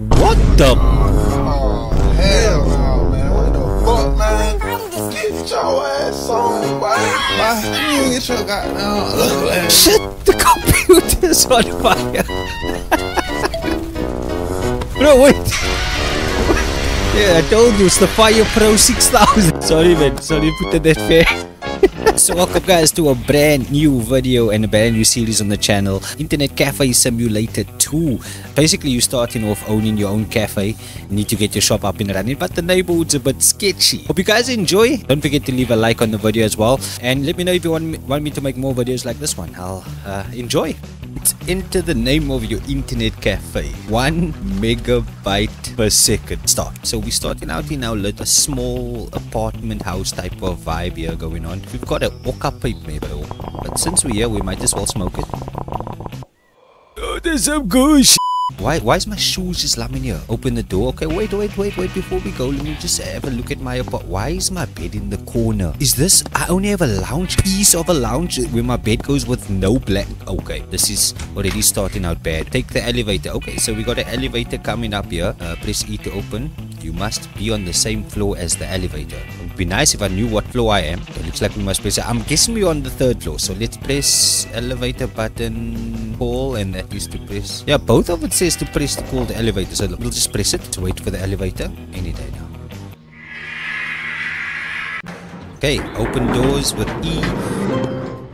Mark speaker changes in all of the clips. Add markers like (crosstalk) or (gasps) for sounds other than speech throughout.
Speaker 1: What the?
Speaker 2: Oh, hell no, man. What the fuck, man? Get your ass on, boy. Ah. Boy, you get your goddamn
Speaker 1: Shit, the computer's on fire. (laughs) Bro, wait. Yeah, I told you, it's the Fire Pro 6000. (laughs) Sorry, man. Sorry, put it that fair. (laughs) so welcome guys to a brand new video and a brand new series on the channel internet cafe simulator 2 basically you're starting off owning your own cafe. You need to get your shop up and running but the neighborhood's a bit sketchy. Hope you guys enjoy. Don't forget to leave a like on the video as well. And let me know if you want me, want me to make more videos like this one. I'll uh, enjoy enter the name of your internet cafe one megabyte per second. Start. So we're starting out in our little small apartment house type of vibe here going on. We've got a hookah pipe maybe but since we're here we might as well smoke it. Oh there's some good shit. Why, why is my shoes just slamming here? Open the door. Okay, wait, wait, wait, wait. Before we go, let me just have a look at my apartment. Why is my bed in the corner? Is this... I only have a lounge. Piece of a lounge where my bed goes with no black... Okay, this is already starting out bad. Take the elevator. Okay, so we got an elevator coming up here. Uh, press E to open. You must be on the same floor as the elevator. It would be nice if I knew what floor I am. It looks like we must press... I'm guessing we're on the third floor. So let's press elevator button call and that is to press... Yeah, both of it says to press to call the elevator. So we'll just press it to wait for the elevator any day now. Okay, open doors with E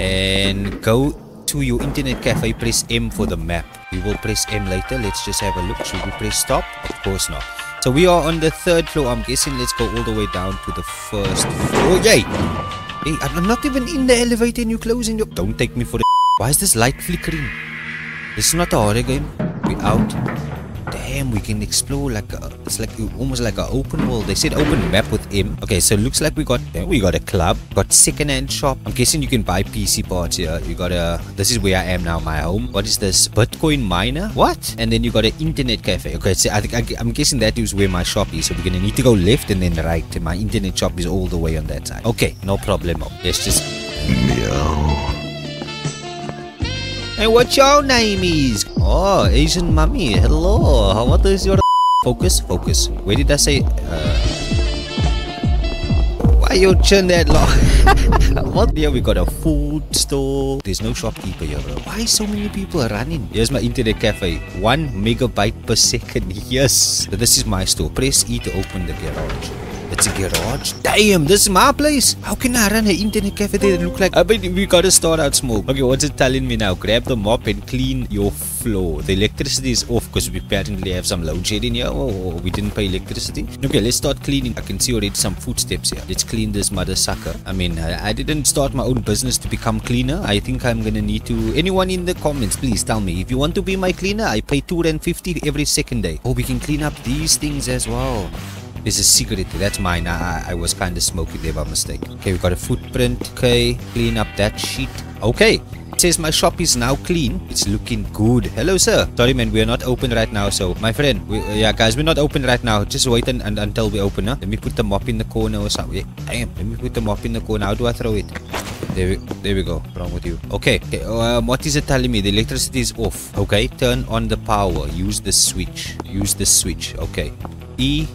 Speaker 1: and go to your internet cafe. Press M for the map. We will press M later. Let's just have a look. Should we press stop? Of course not. So we are on the third floor. I'm guessing let's go all the way down to the first floor. Yay! Hey, I'm not even in the elevator and you're closing your... Don't take me for the... Why is this light flickering? This is not a horror game. We out. Damn, we can explore like a, it's like almost like an open world. They said open map with M. Okay, so it looks like we got eh, we got a club, got second-hand shop. I'm guessing you can buy PC parts here. You got a. This is where I am now, my home. What is this? Bitcoin miner? What? And then you got an internet cafe. Okay, so I think I, I'm guessing that is where my shop is. So we're gonna need to go left and then right. My internet shop is all the way on that side. Okay, no problem. Let's just.
Speaker 2: Meow.
Speaker 1: Hey, what your name is? Oh, Asian mummy. Hello. What is your focus? Focus. Where did I say? Uh, why you turn that long? (laughs) what? Here we got a food store. There's no shopkeeper here, bro. Why so many people are running? Here's my internet cafe. One megabyte per second. (laughs) Yes. This is my store. Press E to open the garage. A garage. Damn, this is my place. How can I run an internet cafe that look like? I mean, we gotta start out small. Okay, what's it telling me now? Grab the mop and clean your floor. The electricity is off because we apparently have some load shedding here. Oh, oh, oh, we didn't pay electricity. Okay, let's start cleaning. I can see already some footsteps here. Let's clean this mother sucker. I mean, I, I didn't start my own business to become cleaner. I think I'm gonna need to. Anyone in the comments, please tell me if you want to be my cleaner. I pay two and fifty every second day. Oh, we can clean up these things as well. There's a secret. That's mine. I, I was kind of smoking there by mistake. Okay, we got a footprint. Okay, clean up that sheet. Okay. It says my shop is now clean. It's looking good. Hello, sir. Sorry, man. We are not open right now. So, my friend. We, yeah, guys, we're not open right now. Just wait and, and, until we open. Huh? Let me put the mop in the corner or something. Damn. Let me put the mop in the corner. How do I throw it? There we, there we go. Wrong with you. Okay. okay um, what is it telling me? The electricity is off. Okay. Turn on the power. Use the switch. Use the switch. Okay. E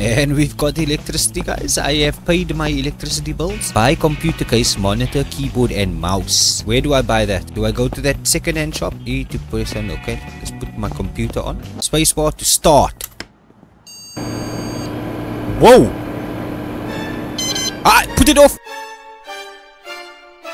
Speaker 1: and we've got electricity guys. I have paid my electricity bills. Buy computer case, monitor, keyboard and mouse. Where do I buy that? Do I go to that second hand shop? E to person. Okay. Let's put my computer on. Spacebar to start. Whoa! Ah! Put it off!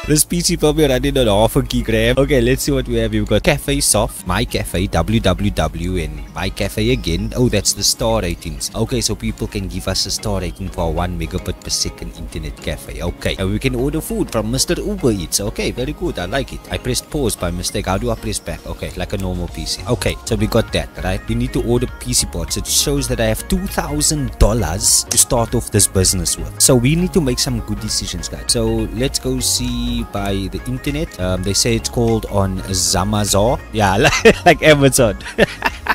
Speaker 1: This PC probably running on half a gig RAM. Okay, let's see what we have. We've got Cafe Soft, My Cafe, www, and My Cafe again. Oh, that's the star ratings. Okay, so people can give us a star rating for 1 megabit per second internet cafe. Okay, and we can order food from Mr. Uber Eats. Okay, very good. I like it. I pressed pause by mistake. How do I press back? Okay, like a normal PC. Okay, so we got that, right? We need to order PC parts. It shows that I have $2,000 to start off this business with. So we need to make some good decisions, guys. So let's go see by the internet. Um, they say it's called on Zamazon. Yeah, (laughs) like, like Amazon. (laughs)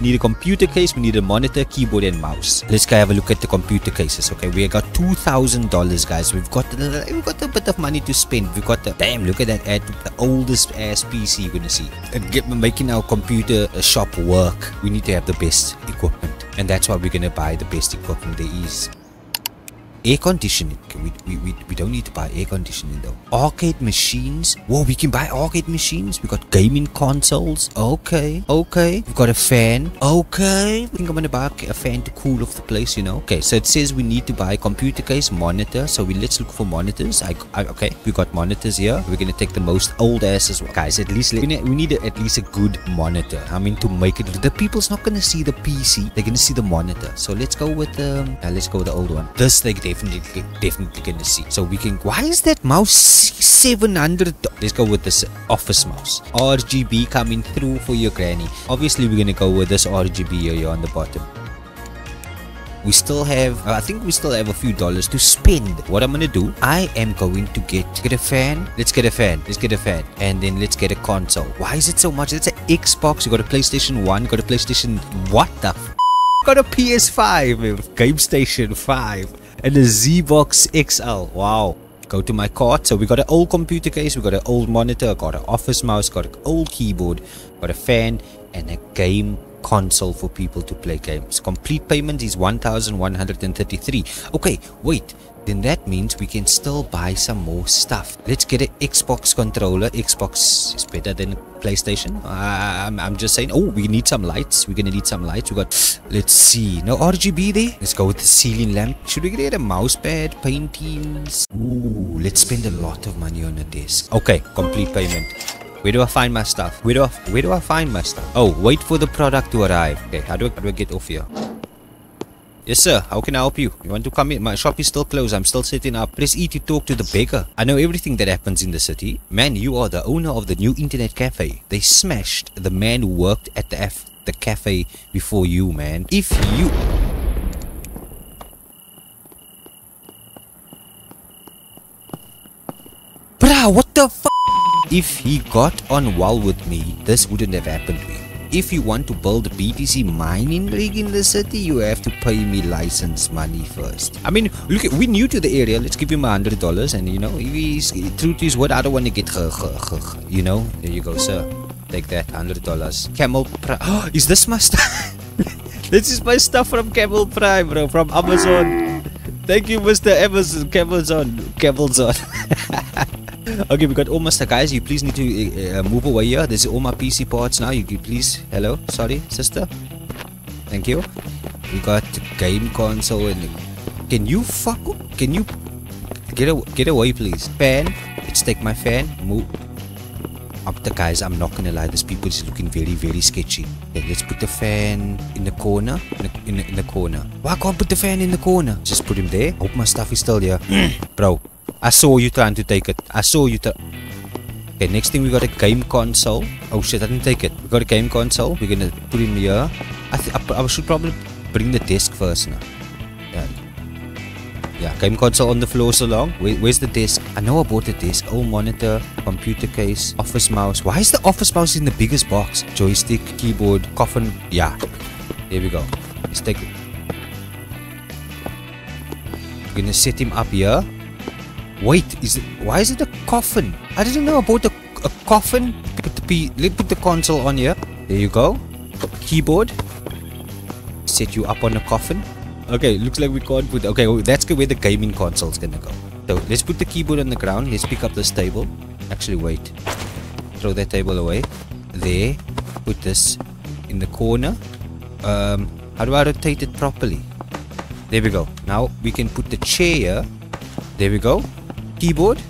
Speaker 1: need a computer case, we need a monitor, keyboard, and mouse. Let's go have a look at the computer cases. Okay, we got two thousand dollars, guys. We've got we've got a bit of money to spend. We've got the damn. Look at that ad, the oldest ass PC you're gonna see. And get making our computer shop work. We need to have the best equipment, and that's why we're gonna buy the best equipment there is air conditioning. We, we, we, we don't need to buy air conditioning though. Arcade machines. Whoa, we can buy arcade machines. We got gaming consoles. Okay, okay. We've got a fan. Okay. I think I'm gonna buy a fan to cool off the place, you know. Okay, so it says we need to buy computer case, monitor. So we let's look for monitors. I, I okay, we got monitors here. We're gonna take the most old asses. Guys, at least we need, we need a, at least a good monitor. I mean to make it the people's not gonna see the PC. They're gonna see the monitor. So let's go with um uh, let's go with the old one. This they definitely definitely gonna see. So we can why is that mouse 700 let's go with this office mouse. RGB coming through for your granny. Obviously we're gonna go with this RGB here on the bottom. We still have uh, i think we still have a few dollars to spend. What i'm gonna do i am going to get get a fan. Let's get a fan. Let's get a fan. And then let's get a console. Why is it so much? It's an xbox. You got a playstation 1 got a playstation what the f- got a ps5 uh, game station 5 and a Z-Box XL. Wow. Go to my cart. So we got an old computer case, we got an old monitor, got an office mouse, got an old keyboard, got a fan, and a game console for people to play games. Complete payment is 1133. Okay, wait then that means we can still buy some more stuff. Let's get an Xbox controller. Xbox is better than PlayStation. I'm, I'm just saying. Oh, we need some lights. We're gonna need some lights. We got, let's see. No RGB there. Let's go with the ceiling lamp. Should we get a mouse pad, paintings? Ooh, let's spend a lot of money on a desk. Okay, complete payment. Where do I find my stuff? Where do I, where do I find my stuff? Oh, wait for the product to arrive. Okay, how do I, how do I get off here? Yes, sir. How can I help you? You want to come in? My shop is still closed. I'm still sitting up. Press E to talk to the beggar. I know everything that happens in the city. Man, you are the owner of the new internet cafe. They smashed the man who worked at the F the cafe before you, man. If you... Bruh, what the f***? If he got on well with me, this wouldn't have happened to him if you want to build a BTC mining rig in the city, you have to pay me license money first. I mean, look, we're new to the area. Let's give him a hundred dollars, and you know, he's true to his word, I don't want to get, you know. There you go, sir. Take that hundred dollars. Camel. Oh, (gasps) is this my stuff? (laughs) this is my stuff from Camel Prime, bro, from Amazon. Thank you, Mr. Amazon, Camelzon, Camelzon. (laughs) okay, we got almost a guys. You please need to uh, uh, move away here. All my PC parts now. You please. Hello, sorry, sister. Thank you. We got the game console and can you fuck? Can you get a, get away, please? Fan. Let's take my fan. Move. Up the guys, I'm not gonna lie, this people is looking very, very sketchy. Okay, let's put the fan in the corner. In the, in the, in the corner. Why can't put the fan in the corner? Just put him there. Hope my stuff is still there. (clears throat) Bro, I saw you trying to take it. I saw you. Okay, next thing we got a game console. Oh shit, I didn't take it. We got a game console. We're gonna put him here. I, I, I should probably bring the desk first now. Yeah. Yeah, game console on the floor so long. Where, where's the desk? I know I bought the desk. Oh, monitor, computer case, office mouse. Why is the office mouse in the biggest box? Joystick, keyboard, coffin. Yeah. There we go. Let's take it. We're gonna set him up here. Wait, is it? Why is it a coffin? I didn't know about a, a coffin. Put the P, let put the console on here. There you go. Keyboard. Set you up on a coffin. Okay, looks like we can't put. Okay, that's where the gaming console's gonna go. So let's put the keyboard on the ground. Let's pick up this table. Actually, wait. Throw that table away. There. Put this in the corner. Um, how do I rotate it properly? There we go. Now we can put the chair. There we go keyboard.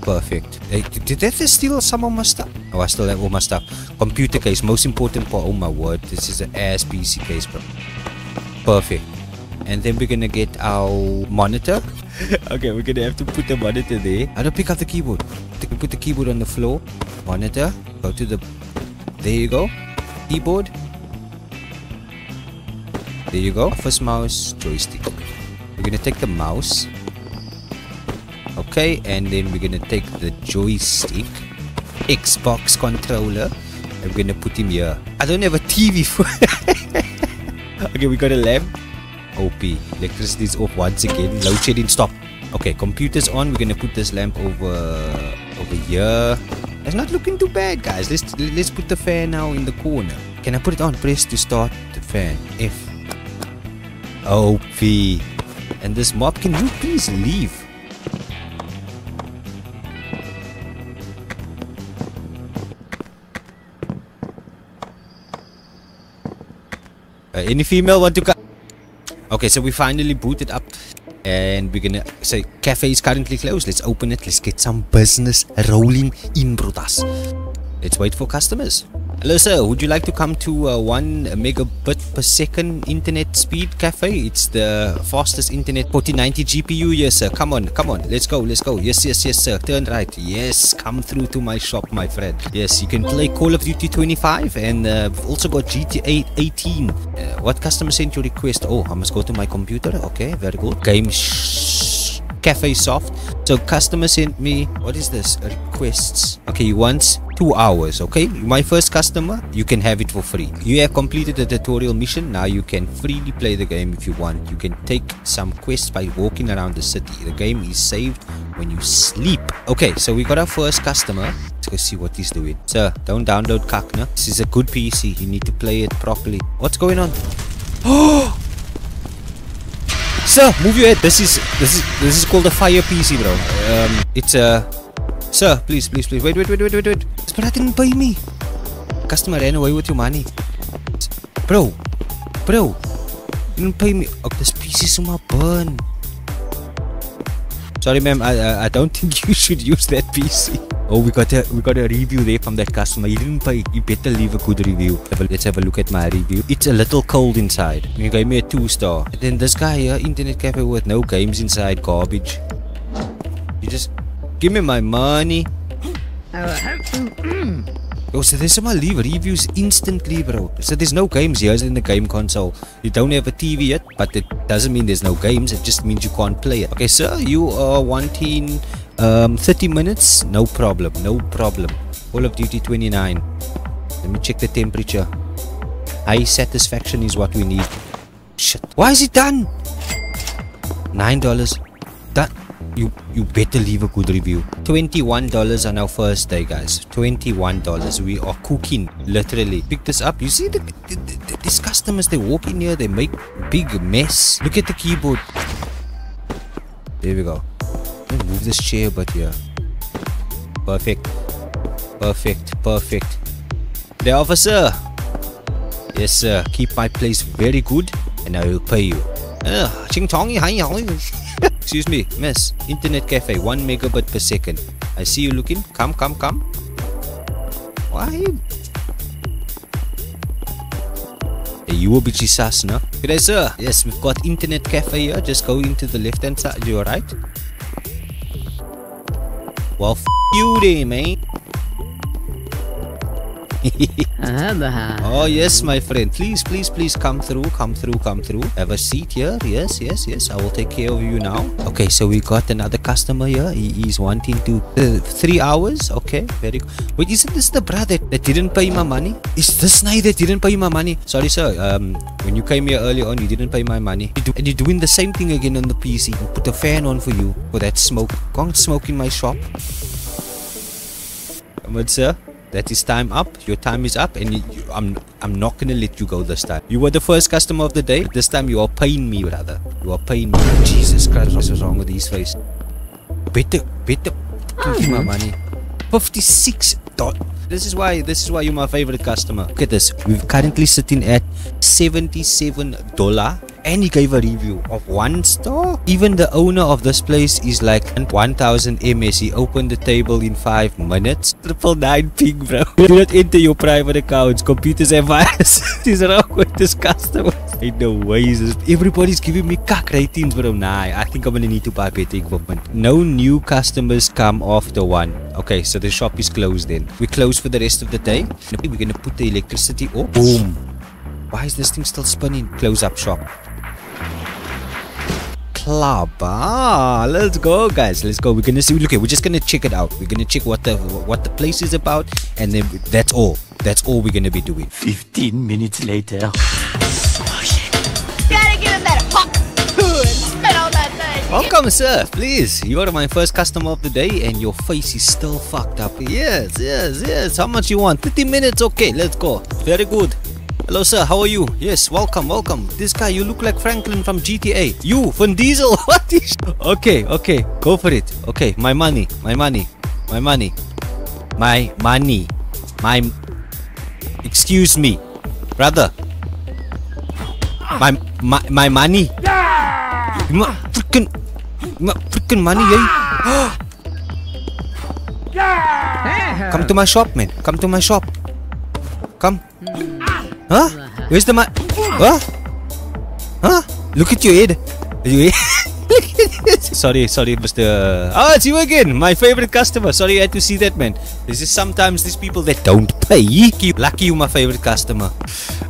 Speaker 1: Perfect. Hey, did that steal some of my stuff? Oh, I still have all my stuff. Computer case, most important part. Oh my word, this is an ass PC case, bro. Perfect. And then we're gonna get our monitor. (laughs) okay, we're gonna have to put the monitor there. I pick up the keyboard? Put the keyboard on the floor. Monitor. Go to the. There you go. Keyboard. There you go. First mouse, joystick. We're gonna take the mouse Okay, and then we're gonna take the joystick, Xbox controller, we're gonna put him here. I don't have a TV for. (laughs) okay, we got a lamp. OP. Electricity is off once again. Load shedding stop. Okay, computer's on. We're gonna put this lamp over over here. It's not looking too bad, guys. Let's let's put the fan now in the corner. Can I put it on? Press to start the fan. F. OP. And this mob, can you please leave? Uh, any female want to come? Okay, so we finally booted up and we're gonna say cafe is currently closed. Let's open it. Let's get some business rolling in Brutas. Let's wait for customers. Hello, sir. Would you like to come to uh, one megabit per second internet speed cafe? It's the fastest internet 4090 GPU. Yes, sir. Come on, come on. Let's go, let's go. Yes, yes, yes, sir. Turn right. Yes, come through to my shop, my friend. Yes, you can play Call of Duty 25 and uh, also got GTA 18. Uh, what customer sent your request? Oh, I must go to my computer. Okay, very good. Game Cafe Soft. So customer sent me what is this requests? Okay, he wants two hours. Okay, my first customer, you can have it for free. You have completed the tutorial mission. Now you can freely play the game if you want. You can take some quests by walking around the city. The game is saved when you sleep. Okay, so we got our first customer. Let's go see what he's doing. Sir, don't download Kakna. This is a good PC. You need to play it properly. What's going on? (gasps) Oh! Sir, move your head. This is this is this is called a fire PC, bro. Um, it's a. Sir, please, please, please. Wait, wait, wait, wait, wait, wait. This brother didn't pay me. Customer ran away with your money. Bro, bro, you didn't pay me. Oh, this PC is my burn. Sorry, ma'am. I, I I don't (laughs) think you should use that PC. Oh, we got a we got a review there from that customer. You didn't pay. You better leave a good review. Let's have a look at my review. It's a little cold inside. You gave me a two star. And then this guy here, internet cafe with no games inside, garbage. You just give me my money. Oh, Oh, so there's someone leave reviews instantly, bro. So there's no games here in the game console. You don't have a TV yet, but it doesn't mean there's no games. It just means you can't play it. Okay, sir, you are wanting um, 30 minutes? No problem, no problem. Call of Duty 29. Let me check the temperature. High satisfaction is what we need. Shit. Why is it done? Nine dollars. Done. You you better leave a good review. Twenty-one dollars on our first day, guys. Twenty-one dollars. We are cooking, literally. Pick this up. You see the, the, the these customers? They walk in here. They make big mess. Look at the keyboard. There we go. Move this chair, but yeah. Perfect. Perfect. Perfect. The officer. Yes, sir. Keep my place very good, and I will pay you. Uh, Excuse me, miss. Internet cafe, one megabit per second. I see you looking. Come, come, come. Why? you- Hey, you will be Jesus, no? Good day, sir. Yes, we've got internet cafe here. Just go into the left hand side. You're right. Well, f you there, man. (laughs) Oh yes, my friend. Please, please, please come through, come through, come through. Have a seat here. Yes, yes, yes. I will take care of you now. Okay, so we got another customer here. He is wanting to uh, three hours. Okay, very good. Wait, isn't this the brother that, didn't pay my money? Is this guy that didn't pay my money? Sorry, sir. Um, when you came here earlier on, you didn't pay my money. You do, and you're doing the same thing again on the PC. I'll put a fan on for you for that smoke. Can't smoke in my shop. But sir, that is time up. Your time is up, and you, you- I'm I'm not gonna let you go this time. You were the first customer of the day. This time you are paying me, brother. You are paying me. Jesus Christ, what is wrong with these face? Better, better, give me my money. Fifty-six dot. This is why this is why you're my favorite customer. Look at this. We're currently sitting at seventy-seven dollar. And he gave a review of one star. Even the owner of this place is like 1000 MS. He opened the table in 5 minutes. Triple nine ping, bro. (laughs) Do not enter your private accounts. Computers have viruses. (laughs) is wrong with this customer? Ain't no ways. Everybody's giving me cuck ratings, bro. Nah, I think I'm gonna need to buy better equipment. No new customers come after one. Okay, so the shop is closed then. We close for the rest of the day. We're gonna put the electricity off. Boom. Why is this thing still spinning? Close up shop. Club. Ah, let's go, guys. Let's go. We're gonna see. Okay, we're just gonna check it out. We're gonna check what the what the place is about, and then that's all. That's all we're gonna be doing.
Speaker 3: 15 minutes later.
Speaker 4: Gotta give him that hot food. Spit all that thing.
Speaker 1: Welcome, sir. Please, you are my first customer of the day, and your face is still fucked up. Yes, yes, yes. How much you want? 30 minutes. Okay, let's go. Very good. Hello, sir. How are you? Yes, welcome, welcome. This guy, you look like Franklin from GTA. You, Vin Diesel. (laughs) What is? Okay, okay. Go for it. Okay, my money, my money, my money, my money, my. Excuse me, brother. My my my money. My freaking my freaking money, eh? Come to my shop, man. Come to my shop. Come. Huh? Where's the money? Huh? Huh? Look at head. Your head. Look (laughs) sorry, sorry, Mr. Ah, oh, it's you again. My favorite customer. Sorry, I had to see that, man. This is sometimes these people that don't pay. Lucky you, my favorite customer.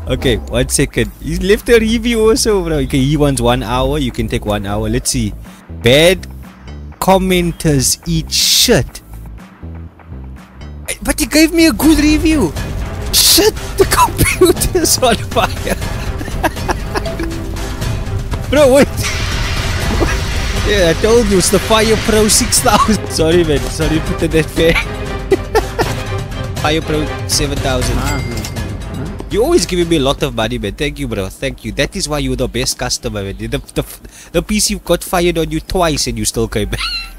Speaker 1: Okay, one second. He left a review also, bro. Okay, he wants one hour. You can take one hour. Let's see. Bad commenters eat shit. But he gave me a good review. Shit, the computer's on fire. Bro, wait. yeah, I told you it's the Fire Pro 6000. (laughs) Sorry, man. Sorry, put the net fair. (laughs) Fire Pro 7000. Ah, you always giving me a lot of money, man. Thank you, bro. Thank you. That is why you're the best customer, man. The, the, the PC got fired on you twice and you still came back. (laughs)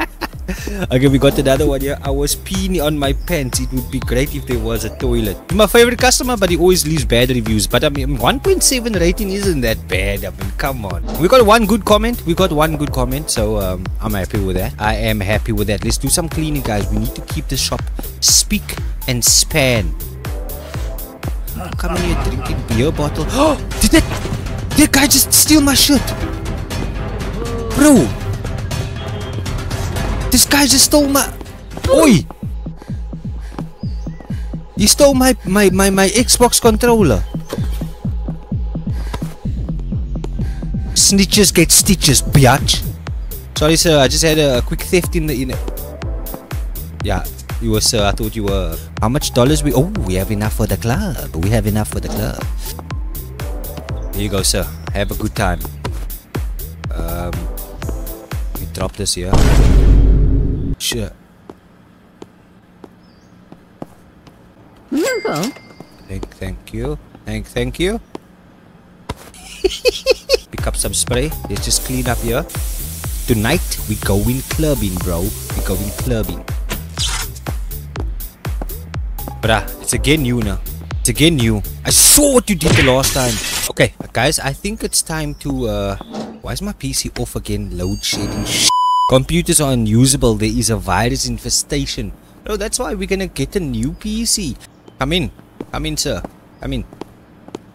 Speaker 1: (laughs) okay, we got another one here. I was peeing on my pants. It would be great if there was a toilet. My favorite customer, but he always leaves bad reviews. But I mean, 1.7 rating isn't that bad. I mean, come on. We got one good comment. We got one good comment, so um, I'm happy with that. I am happy with that. Let's do some cleaning, guys. We need to keep the shop speak and span. Come in here drinking beer bottle. Oh, (gasps) did that? That guy just steal my shirt? bro. This guy just stole my. Oi! He stole my my my my Xbox controller. Snitches get stitches, biatch. Sorry, sir. I just had a, quick theft in the in. Yeah, you were, sir. I thought you were. How much dollars we? Oh, we have enough for the club. We have enough for the club. Here you go, sir. Have a good time. Um, we drop this here. Sure. Thank, thank you. Thank, thank you. (laughs) Pick up some spray. Let's just clean up here. Tonight we going clubbing, bro. We going clubbing. Bruh, it's again you now. It's again you. I saw what you did the last time. Okay, guys, I think it's time to. uh Why is my PC off again? Load shedding. Computers are unusable. There is a virus infestation. No, that's why we're gonna get a new PC. Come in. Come in, sir. Come in.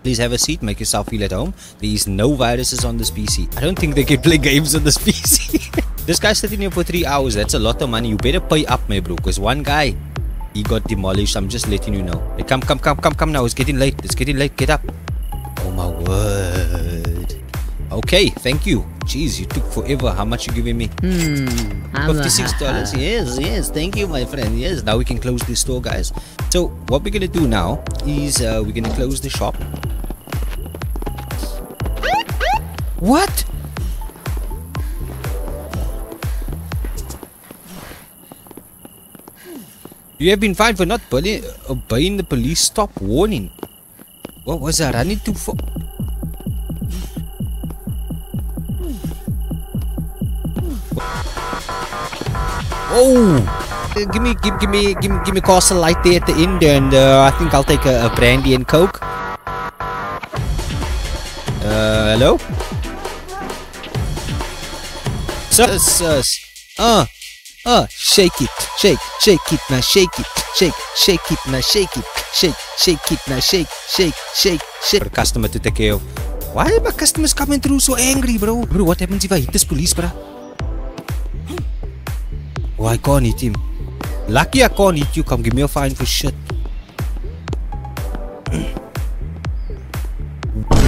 Speaker 1: Please have a seat. Make yourself feel at home. There is no viruses on this PC. I don't think they can play games on this (laughs) PC. this guy's sitting here for three hours. That's a lot of money. You better pay up, my bro. Because one guy, he got demolished. I'm just letting you know. Hey, come, come, come, come, come now. It's getting late. It's getting late. Get up. Oh my word. Okay, thank you. Jeez, you took forever. How much you giving me? Fifty-six dollars. (laughs) Yes, yes. Thank you, my friend. Yes. Now we can close this store, guys. So what we're gonna do now is uh, we're gonna close the shop. What? You have been fined for not obeying the police stop warning. What was I running too far? Oh! Give me, give, give me, give me, give me Castle Lite there at the end, and uh, I think I'll take a, a brandy and coke. Uh, hello? Sir, sir, uh, uh, shake it, shake, shake it now, shake it, shake, shake it now, shake it, shake, shake it now, shake, shake, shake, shake. For customer to take care of. Why are my customers coming through so angry, bro? Bro, what happens if I hit this police, bro? Why I can't hit him. Lucky I can't hit you. Come give me a fine for shit. (clears throat)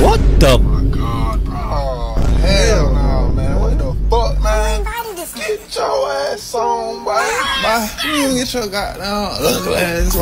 Speaker 1: what the?
Speaker 2: Oh my god, bro. Oh, hell no, man. What the fuck, man? Get your ass on, boy. Ah. boy. You get your goddamn ugly ass